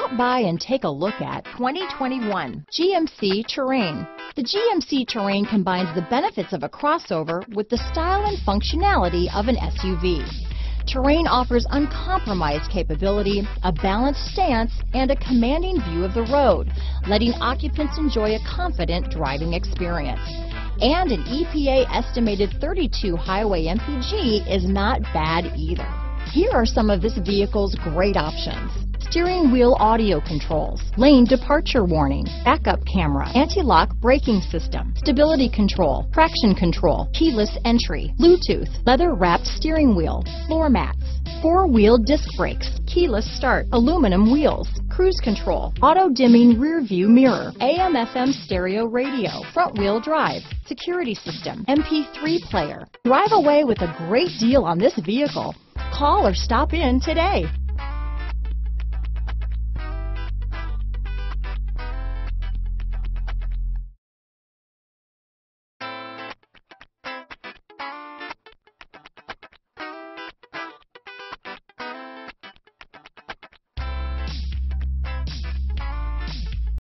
Stop by and take a look at 2021 GMC Terrain. The GMC Terrain combines the benefits of a crossover with the style and functionality of an SUV. Terrain offers uncompromised capability, a balanced stance, and a commanding view of the road, letting occupants enjoy a confident driving experience. And an EPA estimated 32 highway MPG is not bad either. Here are some of this vehicle's great options. Steering wheel audio controls, lane departure warning, backup camera, anti-lock braking system, stability control, traction control, keyless entry, Bluetooth, leather wrapped steering wheel, floor mats, four-wheel disc brakes, keyless start, aluminum wheels, cruise control, auto dimming rear view mirror, AM FM stereo radio, front wheel drive, security system, MP3 player. Drive away with a great deal on this vehicle. Call or stop in today.